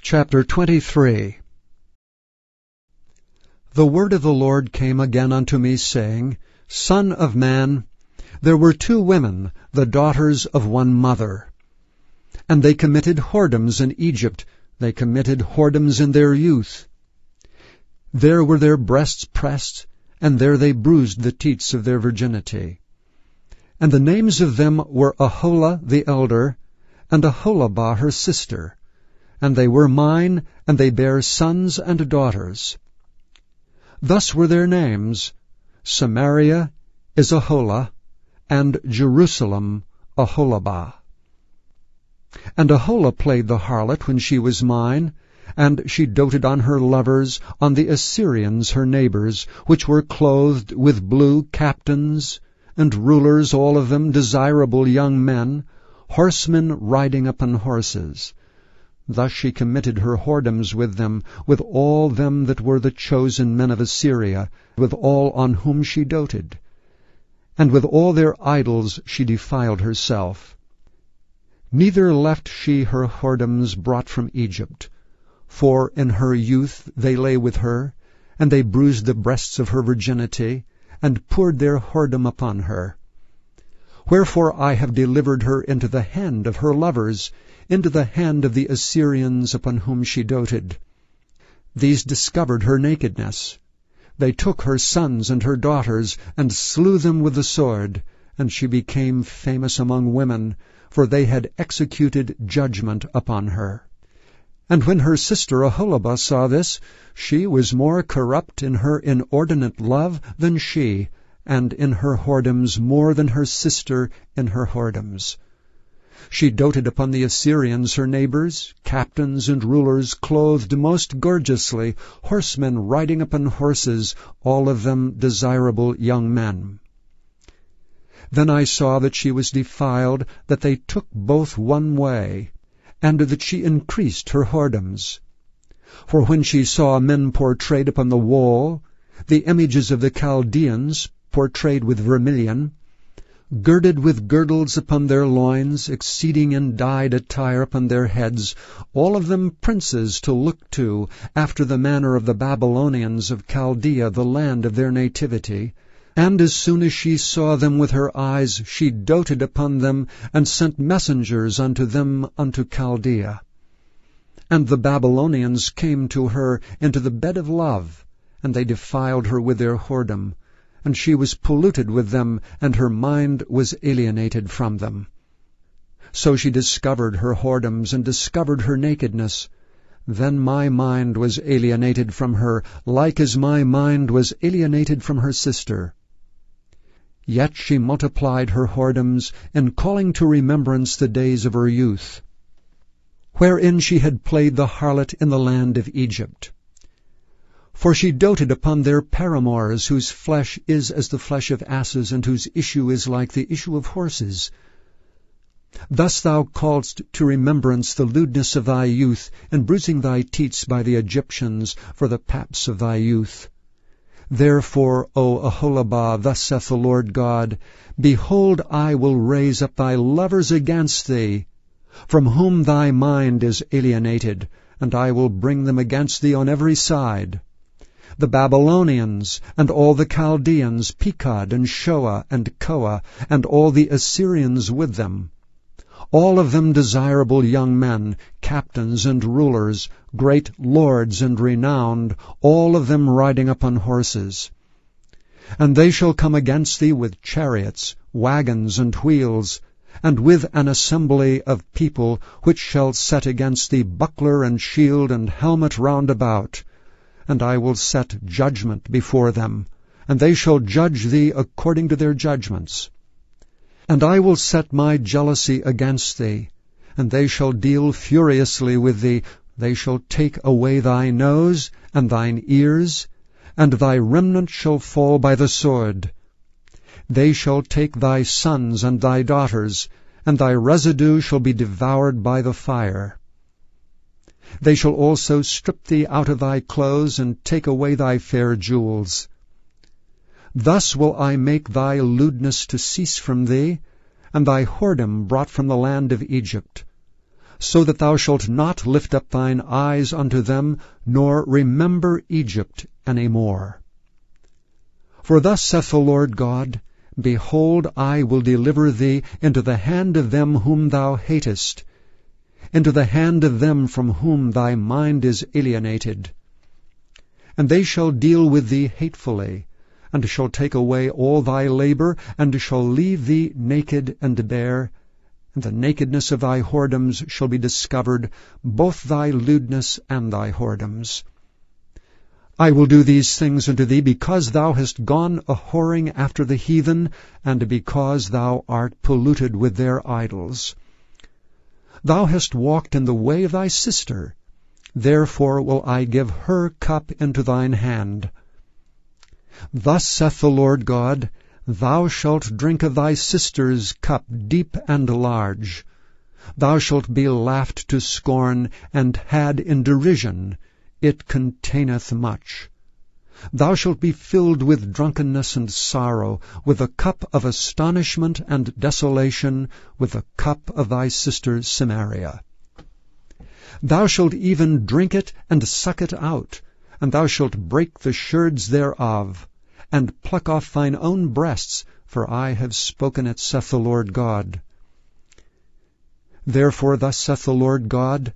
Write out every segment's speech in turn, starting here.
Chapter 23 The word of the Lord came again unto me, saying, Son of man, there were two women, the daughters of one mother. And they committed whoredoms in Egypt, they committed whoredoms in their youth. There were their breasts pressed, and there they bruised the teats of their virginity. And the names of them were Aholah the elder, and Aholibah her sister. And they were mine, and they bare sons and daughters. Thus were their names, Samaria is Aholah, and Jerusalem Aholibah. And Aholah played the harlot when she was mine, and she doted on her lovers, on the Assyrians her neighbors, which were clothed with blue captains, and rulers all of them desirable young men, horsemen riding upon horses. Thus she committed her whoredoms with them, with all them that were the chosen men of Assyria, with all on whom she doted. And with all their idols she defiled herself. Neither left she her whoredoms brought from Egypt. For in her youth they lay with her, and they bruised the breasts of her virginity, and poured their whoredom upon her. Wherefore I have delivered her into the hand of her lovers, into the hand of the Assyrians upon whom she doted. These discovered her nakedness. They took her sons and her daughters, and slew them with the sword, and she became famous among women, for they had executed judgment upon her. And when her sister Aholibah saw this, she was more corrupt in her inordinate love than she, and in her whoredoms more than her sister in her whoredoms. She doted upon the Assyrians her neighbors, captains and rulers clothed most gorgeously, horsemen riding upon horses, all of them desirable young men. Then I saw that she was defiled, that they took both one way, and that she increased her whoredoms. For when she saw men portrayed upon the wall, the images of the Chaldeans, portrayed with vermilion, girded with girdles upon their loins, exceeding in dyed attire upon their heads, all of them princes to look to, after the manner of the Babylonians of Chaldea, the land of their nativity. And as soon as she saw them with her eyes, she doted upon them, and sent messengers unto them unto Chaldea. And the Babylonians came to her into the bed of love, and they defiled her with their whoredom, and she was polluted with them, and her mind was alienated from them. So she discovered her whoredoms, and discovered her nakedness. Then my mind was alienated from her, like as my mind was alienated from her sister. Yet she multiplied her whoredoms, in calling to remembrance the days of her youth, wherein she had played the harlot in the land of Egypt. For she doted upon their paramours, whose flesh is as the flesh of asses, and whose issue is like the issue of horses. Thus thou calledst to remembrance the lewdness of thy youth, and bruising thy teats by the Egyptians for the paps of thy youth. Therefore, O Aholibah, thus saith the Lord God, Behold, I will raise up thy lovers against thee, from whom thy mind is alienated, and I will bring them against thee on every side the Babylonians, and all the Chaldeans, Pekod, and Shoa, and Koa, and all the Assyrians with them, all of them desirable young men, captains and rulers, great lords and renowned, all of them riding upon horses. And they shall come against thee with chariots, wagons, and wheels, and with an assembly of people, which shall set against thee buckler and shield and helmet round about, and I will set judgment before them, and they shall judge thee according to their judgments. And I will set my jealousy against thee, and they shall deal furiously with thee. They shall take away thy nose and thine ears, and thy remnant shall fall by the sword. They shall take thy sons and thy daughters, and thy residue shall be devoured by the fire. They shall also strip thee out of thy clothes, and take away thy fair jewels. Thus will I make thy lewdness to cease from thee, and thy whoredom brought from the land of Egypt. so that thou shalt not lift up thine eyes unto them, nor remember Egypt any more. For thus saith the Lord God, Behold, I will deliver thee into the hand of them whom thou hatest, into the hand of them from whom thy mind is alienated. And they shall deal with thee hatefully, and shall take away all thy labor, and shall leave thee naked and bare, and the nakedness of thy whoredoms shall be discovered, both thy lewdness and thy whoredoms. I will do these things unto thee because thou hast gone a whoring after the heathen, and because thou art polluted with their idols. Thou hast walked in the way of thy sister, therefore will I give her cup into thine hand. Thus saith the Lord God, Thou shalt drink of thy sister's cup deep and large. Thou shalt be laughed to scorn, and had in derision, it containeth much. Thou shalt be filled with drunkenness and sorrow, with the cup of astonishment and desolation, with the cup of thy sister Samaria. Thou shalt even drink it and suck it out, and thou shalt break the sherds thereof, and pluck off thine own breasts, for I have spoken it, saith the Lord God. Therefore thus saith the Lord God,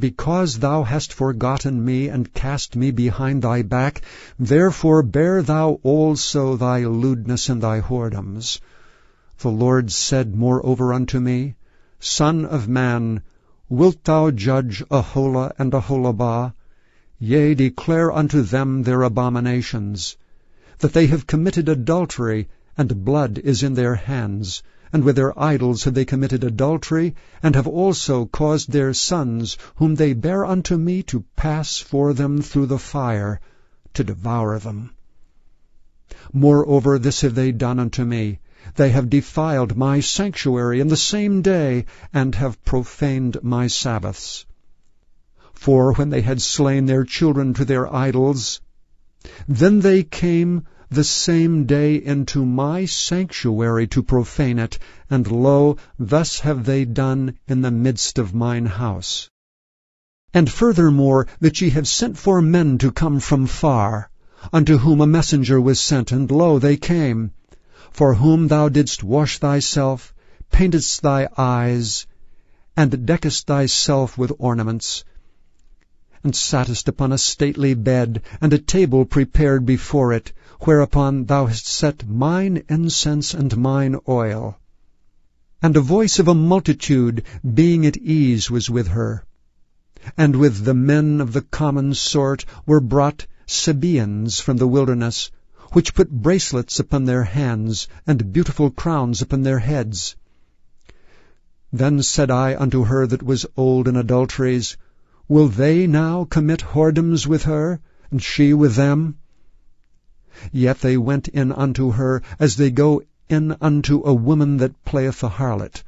because thou hast forgotten me, and cast me behind thy back, therefore bear thou also thy lewdness and thy whoredoms. The Lord said moreover unto me, Son of man, wilt thou judge Aholah and Aholibah? Yea, declare unto them their abominations, that they have committed adultery, and blood is in their hands, and with their idols have they committed adultery, and have also caused their sons, whom they bear unto me, to pass for them through the fire, to devour them. Moreover, this have they done unto me. They have defiled my sanctuary in the same day, and have profaned my Sabbaths. For when they had slain their children to their idols, then they came the same day into my sanctuary to profane it, and lo, thus have they done in the midst of mine house. And furthermore, that ye have sent for men to come from far, unto whom a messenger was sent, and lo, they came, for whom thou didst wash thyself, paintedst thy eyes, and deckest thyself with ornaments, and sattest upon a stately bed, and a table prepared before it, whereupon thou hast set mine incense and mine oil. And a voice of a multitude, being at ease, was with her. And with the men of the common sort were brought Sabeans from the wilderness, which put bracelets upon their hands, and beautiful crowns upon their heads. Then said I unto her that was old in adulteries, Will they now commit whoredoms with her, and she with them? Yet they went in unto her, as they go in unto a woman that playeth the harlot.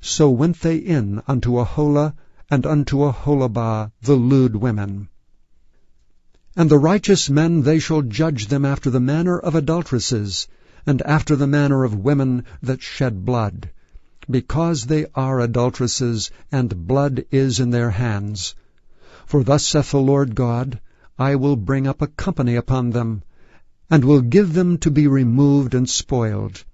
So went they in unto Aholah, and unto Aholibah, the lewd women. And the righteous men they shall judge them after the manner of adulteresses, and after the manner of women that shed blood, because they are adulteresses, and blood is in their hands. For thus saith the Lord God, I will bring up a company upon them, and will give them to be removed and spoiled.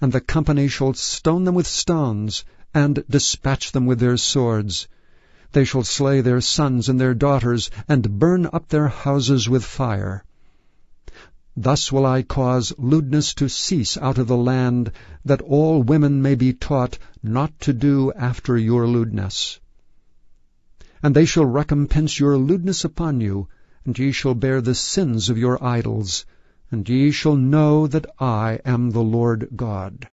And the company shall stone them with stones, and dispatch them with their swords. They shall slay their sons and their daughters, and burn up their houses with fire. Thus will I cause lewdness to cease out of the land, that all women may be taught not to do after your lewdness. And they shall recompense your lewdness upon you, and ye shall bear the sins of your idols, and ye shall know that I am the Lord God.